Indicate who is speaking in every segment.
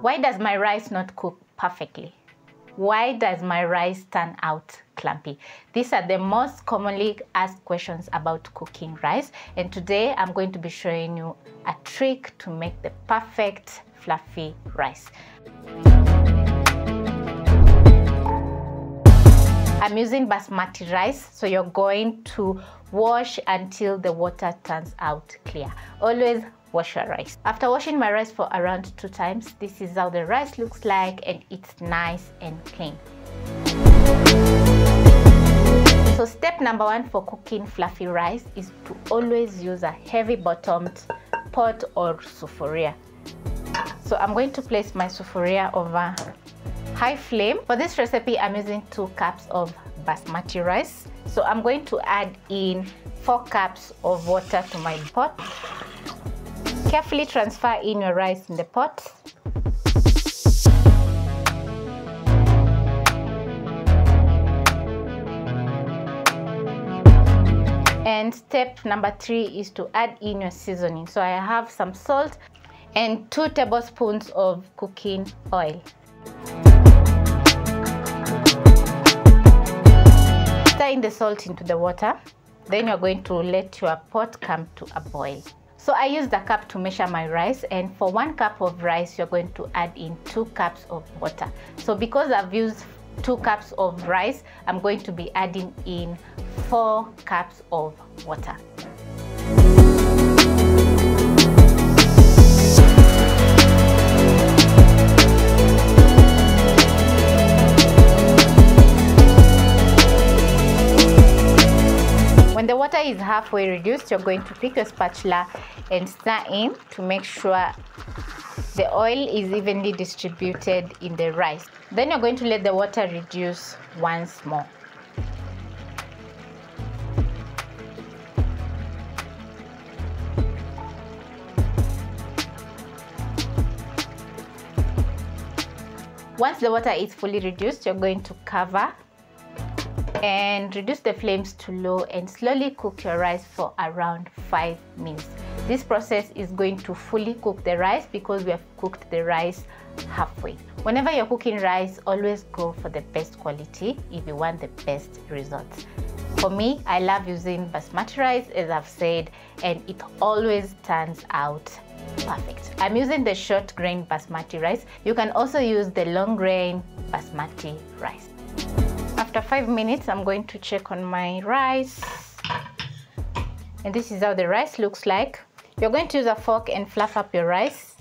Speaker 1: Why does my rice not cook perfectly? Why does my rice turn out clumpy? These are the most commonly asked questions about cooking rice and today I'm going to be showing you a trick to make the perfect fluffy rice. I'm using basmati rice, so you're going to wash until the water turns out clear. Always wash your rice. After washing my rice for around two times, this is how the rice looks like and it's nice and clean. So step number one for cooking fluffy rice is to always use a heavy bottomed pot or sufuria. So I'm going to place my sufuria over high flame. For this recipe, I'm using two cups of basmati rice. So I'm going to add in four cups of water to my pot. Carefully transfer in your rice in the pot. And step number three is to add in your seasoning. So I have some salt and two tablespoons of cooking oil. In the salt into the water. Then you're going to let your pot come to a boil. So I used a cup to measure my rice and for one cup of rice, you're going to add in two cups of water. So because I've used two cups of rice, I'm going to be adding in four cups of water. When the water is halfway reduced, you're going to pick your spatula and stir in to make sure the oil is evenly distributed in the rice. Then you're going to let the water reduce once more. Once the water is fully reduced, you're going to cover and reduce the flames to low and slowly cook your rice for around 5 minutes. This process is going to fully cook the rice because we have cooked the rice halfway. Whenever you're cooking rice, always go for the best quality if you want the best results. For me, I love using basmati rice as I've said and it always turns out perfect. I'm using the short grain basmati rice. You can also use the long grain basmati rice. After five minutes, I'm going to check on my rice. And this is how the rice looks like. You're going to use a fork and fluff up your rice.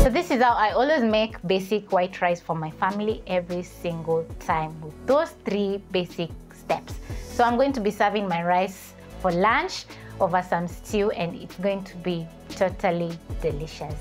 Speaker 1: So this is how I always make basic white rice for my family every single time with those three basic steps. So I'm going to be serving my rice for lunch over some stew and it's going to be totally delicious.